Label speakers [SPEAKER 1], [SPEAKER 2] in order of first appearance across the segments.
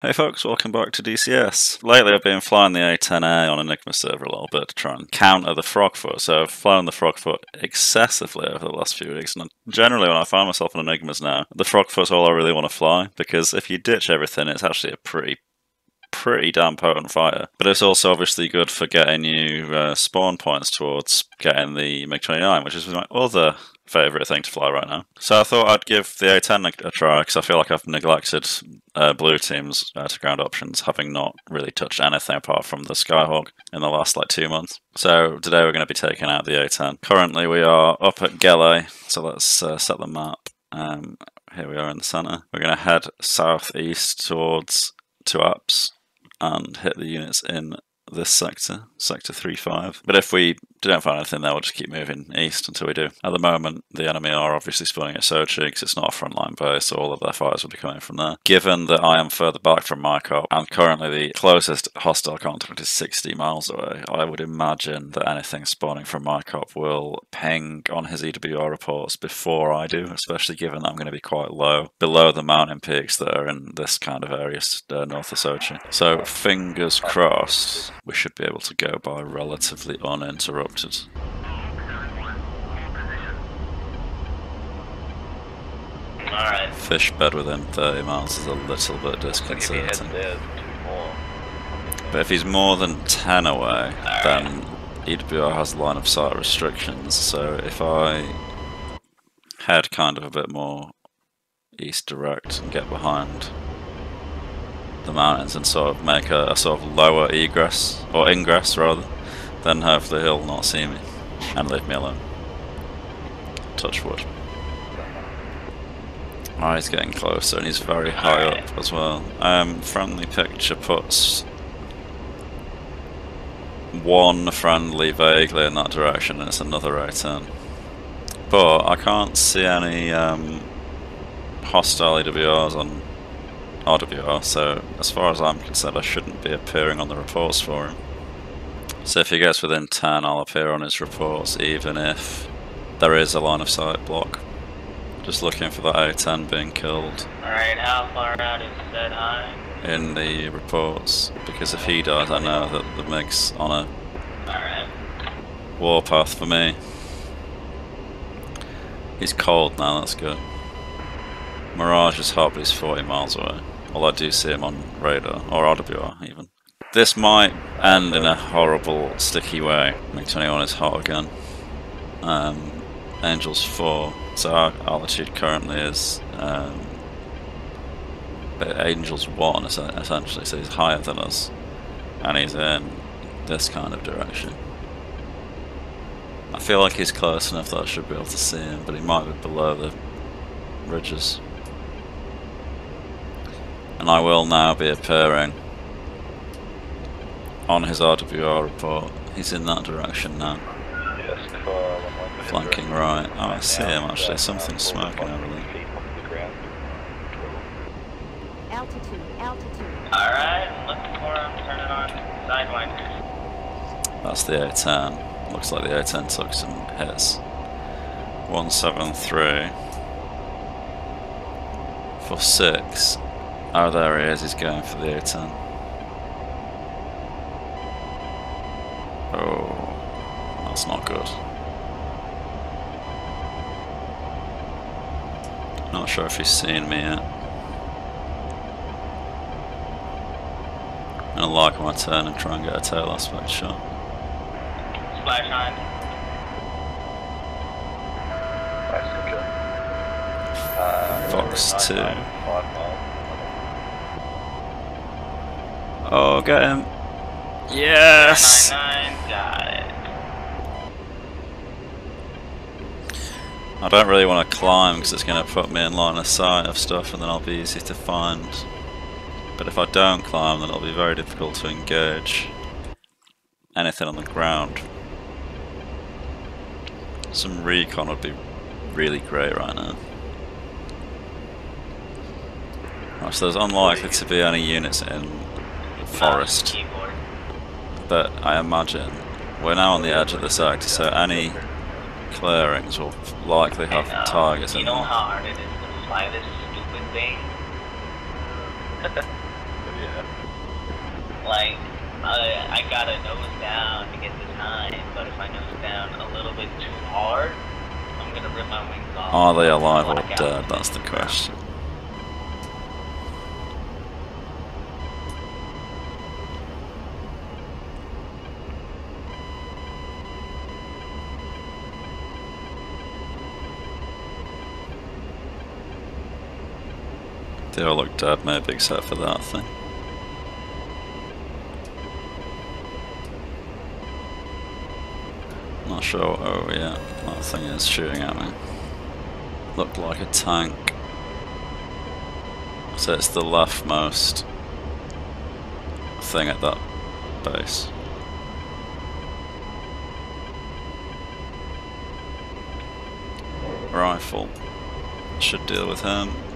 [SPEAKER 1] Hey folks, welcome back to DCS. Lately I've been flying the A10A on Enigma server a little bit to try and counter the Frogfoot. So I've flown the Frogfoot excessively over the last few weeks, and generally when I find myself on Enigmas now, the Frogfoot's all I really want to fly, because if you ditch everything, it's actually a pretty pretty damn potent fighter. But it's also obviously good for getting you uh, spawn points towards getting the MiG-29, which is my other favourite thing to fly right now. So I thought I'd give the A10 a try because I feel like I've neglected uh, blue team's uh, to ground options, having not really touched anything apart from the Skyhawk in the last like two months. So today we're going to be taking out the A10. Currently we are up at Gele, so let's uh, set the map. Um, here we are in the centre. We're going to head southeast towards Tuapse and hit the units in this sector, sector 3-5. But if we don't find anything there, we'll just keep moving east until we do. At the moment, the enemy are obviously spawning at Sochi because it's not a frontline base, so all of their fires will be coming from there. Given that I am further back from Maykop, and currently the closest hostile contact is 60 miles away, I would imagine that anything spawning from Maykop will ping on his EWR reports before I do, especially given that I'm going to be quite low, below the mountain peaks that are in this kind of area uh, north of Sochi. So fingers crossed, we should be able to go by relatively uninterrupted.
[SPEAKER 2] Alright.
[SPEAKER 1] Fishbed within 30 miles is a little bit disconcerting. But if he's more than 10 away,
[SPEAKER 2] Alright.
[SPEAKER 1] then EWR has line of sight restrictions. So if I head kind of a bit more east direct and get behind the mountains and sort of make a, a sort of lower egress, or ingress rather, then hopefully he'll not see me and leave me alone. Touch wood. Oh, he's getting closer and he's very high up as well. Um, friendly picture puts one friendly vaguely in that direction and it's another A10. But I can't see any um, hostile EWRs on RWR, so as far as I'm concerned I shouldn't be appearing on the reports for him. So if he gets within 10 I'll appear on his reports even if there is a line of sight block. Just looking for that A10 being killed
[SPEAKER 2] Alright, how far out is that high?
[SPEAKER 1] in the reports because if he dies I know that the MiG's on a
[SPEAKER 2] Alright.
[SPEAKER 1] warpath for me. He's cold now, that's good. Mirage is hot, but he's 40 miles away. Although I do see him on radar, or RWR even. This might end in a horrible, sticky way. MiG-21 is hot again. Um, Angels 4, so our altitude currently is um, but Angels 1 es- essentially, so he's higher than us. And he's in this kind of direction. I feel like he's close enough that I should be able to see him, but he might be below the ridges. And I will now be appearing on his RWR report. He's in that direction now,
[SPEAKER 3] Yes,
[SPEAKER 1] flanking right. Oh, I see him actually. Something's smoking over there.
[SPEAKER 4] Altitude, altitude.
[SPEAKER 2] Alright, looking for him. Turn it on. Sidewinders.
[SPEAKER 1] That's the A10. Looks like the A10 took some hits. 173. For 6. Oh, there he is. He's going for the A10. Oh, that's not good. Not sure if he's seen me yet. I'm gonna like my turn and try and get a tail aspect shot.
[SPEAKER 2] Splash on.
[SPEAKER 1] Fox 2.
[SPEAKER 3] Five miles.
[SPEAKER 1] Oh, get him. Yes!
[SPEAKER 2] 99, got it.
[SPEAKER 1] I don't really want to climb because it's going to put me in line of sight of stuff and then I'll be easy to find. But if I don't climb, then it'll be very difficult to engage anything on the ground. Some recon would be really great right now. Right, so there's unlikely to be any units in forest. But I imagine we're now on the edge of the sector, so any clearings will likely have
[SPEAKER 2] And, uh,
[SPEAKER 1] targets
[SPEAKER 2] You
[SPEAKER 1] in
[SPEAKER 2] know
[SPEAKER 1] them.
[SPEAKER 2] how hard it is to fly this stupid thing?
[SPEAKER 3] Yeah.
[SPEAKER 2] Like, I, I gotta nose down to get the time, but if I nose down a little bit too hard, I'm gonna rip my wings off.
[SPEAKER 1] Are they alive or dead? That's the question. They all look dead, maybe, except for that thing. Not sure. Oh, yeah, that thing is shooting at me. Looked like a tank. So it's the leftmost thing at that base. Rifle. Should deal with him.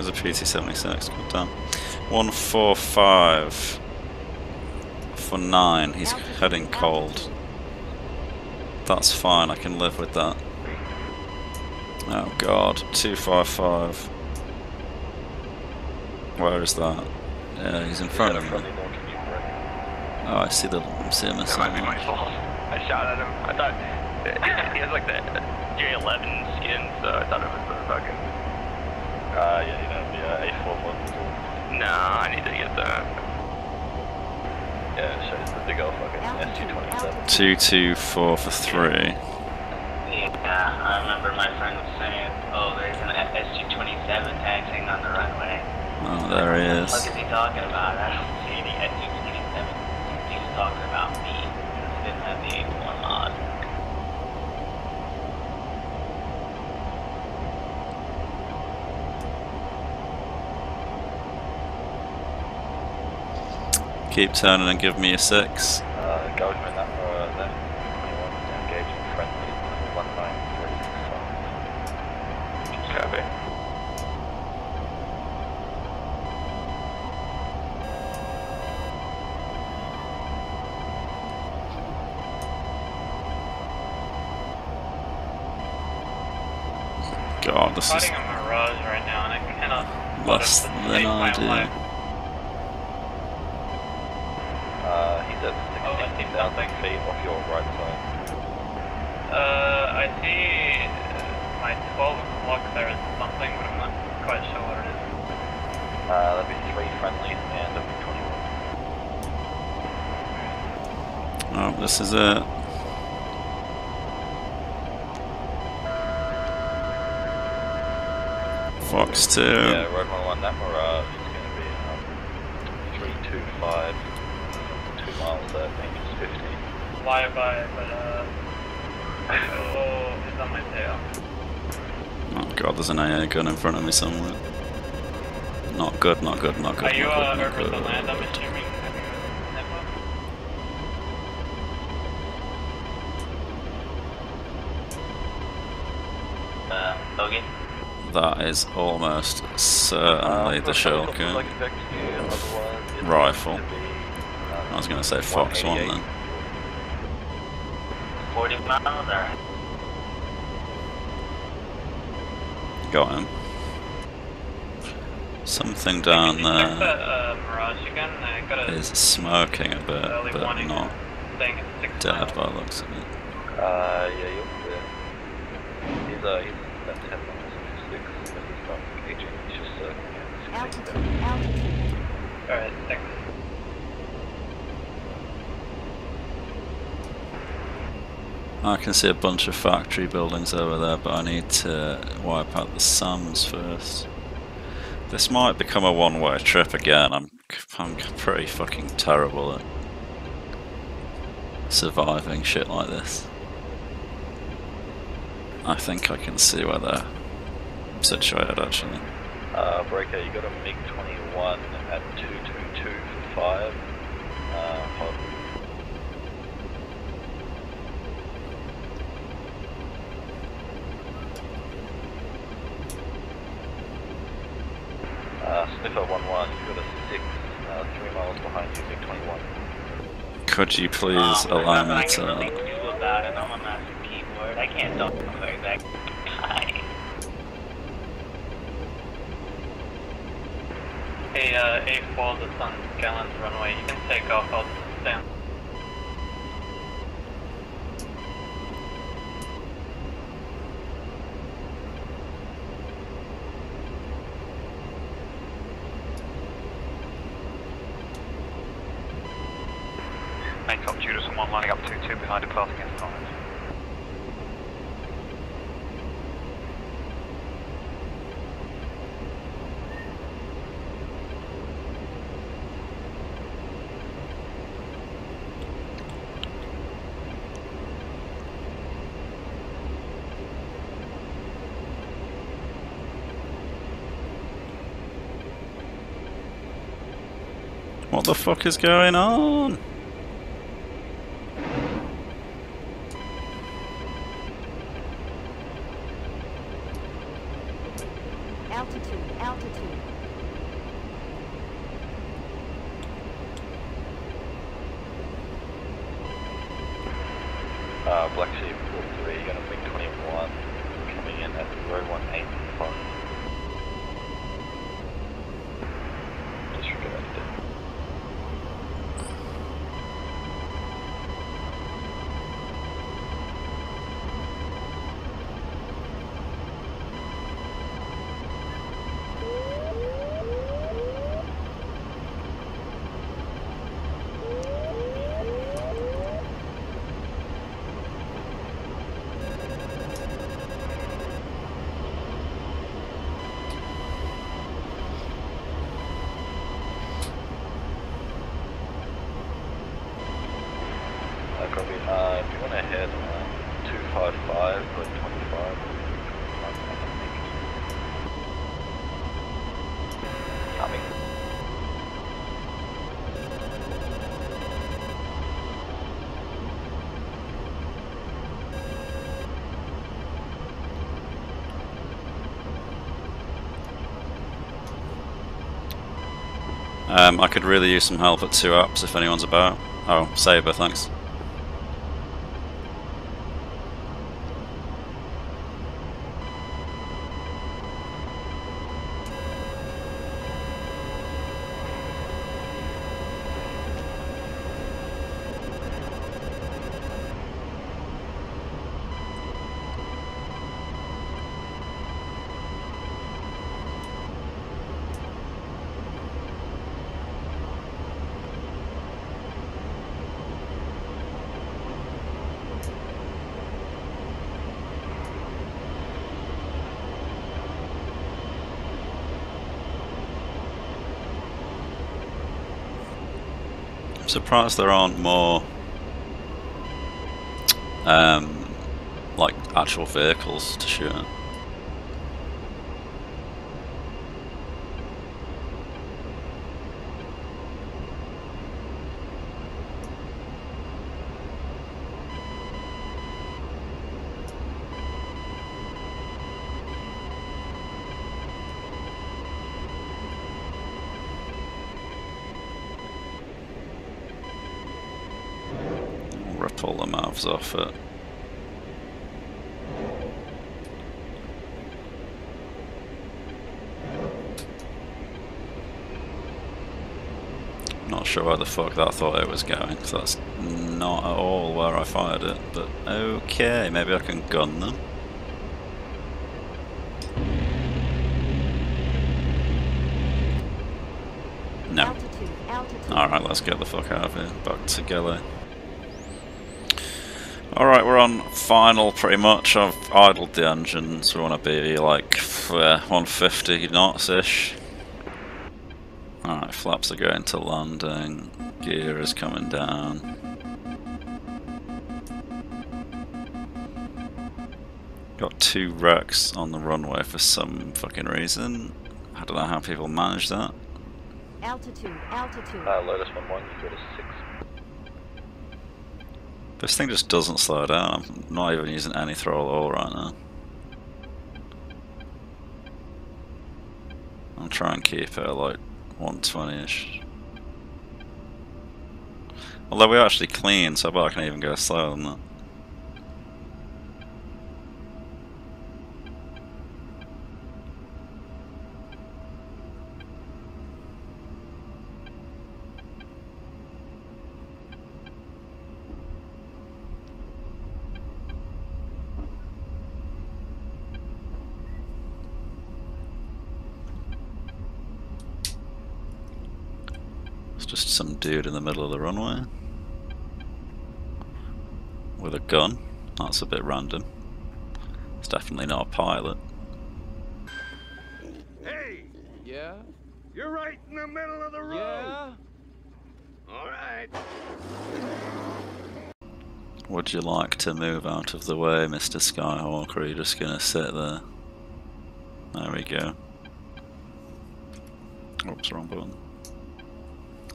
[SPEAKER 1] Was a PT-76, good done. 145 for 9, he's heading cold. That's fine, I can live with that. Oh god, 255. Where is that? Yeah, he's in front of me.
[SPEAKER 3] Friendly launching you, Brett.
[SPEAKER 1] Oh, I see the I see him
[SPEAKER 5] That might be my fault. I shot at him. I thought he has like the J11 skin, so I thought it was the fucking.
[SPEAKER 3] Uh, yeah, you know, the uh, A4 model.
[SPEAKER 5] No, I need to get that.
[SPEAKER 3] Yeah, it shows the big old fucking
[SPEAKER 4] Altitude,
[SPEAKER 3] SU-27.
[SPEAKER 4] altitude.
[SPEAKER 1] 224 for 3.
[SPEAKER 2] Yeah, I remember my friend was saying, oh, there's an SG-27 taxiing on the runway.
[SPEAKER 1] Oh, there he
[SPEAKER 2] What the
[SPEAKER 1] is.
[SPEAKER 2] fuck is he talking about? I don't see any SG-27. He's talking about me, because he didn't have the A4 mod.
[SPEAKER 1] Keep turning and give me a 6.
[SPEAKER 3] Uh, engagement number left, 21, engaging friendly, 19365.
[SPEAKER 5] Copy.
[SPEAKER 1] God, this is
[SPEAKER 6] fighting a Mirage right now, and I cannot.
[SPEAKER 1] less than
[SPEAKER 6] safe
[SPEAKER 1] I
[SPEAKER 6] see
[SPEAKER 3] 16,000
[SPEAKER 6] something.
[SPEAKER 3] feet off your right side.
[SPEAKER 6] Uh, I see uh, my 12 o'clock there is something, but I'm not quite sure what it is.
[SPEAKER 3] Uh, that'd be three friendly and a 21.
[SPEAKER 1] Oh, this is a Fox 2.
[SPEAKER 3] Yeah, Road 101, that Mirage is going to be um, 325, two miles at angels 50.
[SPEAKER 6] Fly by, but uh, oh, it's on my tail.
[SPEAKER 1] Oh god, there's an AA gun in front of me somewhere. Not good, not good, not good.
[SPEAKER 6] Are you
[SPEAKER 1] not
[SPEAKER 6] uh,
[SPEAKER 1] good, not
[SPEAKER 6] over the
[SPEAKER 1] good.
[SPEAKER 6] land? I'm assuming. Have you network?
[SPEAKER 2] Uh, Bogey?
[SPEAKER 1] That is almost certainly
[SPEAKER 3] Uh,
[SPEAKER 1] the shell gun.
[SPEAKER 3] like it's back to you, otherwise it's
[SPEAKER 1] Rifle.
[SPEAKER 3] going to be, um,
[SPEAKER 1] I was gonna say Fox 1 then.
[SPEAKER 2] 40 miles or?
[SPEAKER 1] Got him. Something
[SPEAKER 6] Can
[SPEAKER 1] down
[SPEAKER 6] you
[SPEAKER 1] there
[SPEAKER 6] that uh, Mirage again? I got a
[SPEAKER 1] is smoking a bit,
[SPEAKER 6] early
[SPEAKER 1] but
[SPEAKER 6] warning
[SPEAKER 1] not
[SPEAKER 6] saying it's six
[SPEAKER 1] dead
[SPEAKER 6] miles.
[SPEAKER 1] by the looks of it.
[SPEAKER 3] Uh, yeah, you're clear. He's, uh, he's about 10 miles from 6, but he's not engaging, he's just, uh, yeah,
[SPEAKER 4] Altitude, altitude.
[SPEAKER 6] Alright, thanks.
[SPEAKER 1] I can see a bunch of factory buildings over there, but I need to wipe out the SAMs first. This might become a one-way trip again. I'm, I'm pretty fucking terrible at surviving shit like this. I think I can see where they're situated actually.
[SPEAKER 3] Uh, Breaker, you got a MiG-21 at 222 for 5. Uh, 1-1, you've got a 6, uh, 3 miles behind you, 21.
[SPEAKER 1] Could you please
[SPEAKER 2] oh,
[SPEAKER 1] allow me
[SPEAKER 2] uh,
[SPEAKER 1] to...
[SPEAKER 2] About it. I'm a master keyboard. I can't talk. Hi.
[SPEAKER 6] Hey, uh, the Sun Gallons runway. You can take off. I'll
[SPEAKER 5] stand. One lining up 2-2 behind departing against Thomas.
[SPEAKER 1] What the fuck is going on?
[SPEAKER 3] Road 1.
[SPEAKER 1] Um, I could really use some help at Tuapse if anyone's about. Oh, Saber, thanks. Surprised there aren't more um, like actual vehicles to shoot. The mouths off it. Not sure where the fuck that thought it was going, that's not at all where I fired it, but okay, maybe I can gun them. No. Alright, let's get the fuck out of here. Back to Gele. Alright, we're on final pretty much. I've idled the engines. We want to be like uh, 150 knots ish. Alright, flaps are going to landing. Gear is coming down. Got two wrecks on the runway for some fucking reason. I don't know how people manage that.
[SPEAKER 4] Altitude, altitude.
[SPEAKER 3] Uh, Lotus 1 1, you go to 6.
[SPEAKER 1] This thing just doesn't slow down. I'm not even using any throttle at all right now. I'll try and keep it like 120ish. Although we're actually clean, so I can even go slower than that. Just some dude in the middle of the runway. With a gun. That's a bit random. It's definitely not a pilot.
[SPEAKER 7] Hey,
[SPEAKER 8] Yeah?
[SPEAKER 7] you're right in the middle of the road.
[SPEAKER 8] Yeah?
[SPEAKER 7] All right.
[SPEAKER 1] Would you like to move out of the way, Mr. Skyhawk, or are you just gonna sit there? There we go. Oops, wrong button.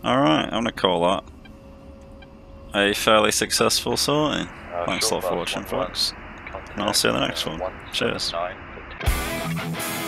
[SPEAKER 1] Alright, I'm gonna call that a fairly successful sortie.
[SPEAKER 3] Uh,
[SPEAKER 1] Thanks a lot for watching, folks. And I'll see you in the next
[SPEAKER 3] uh,
[SPEAKER 1] one. Cheers.
[SPEAKER 3] 179 for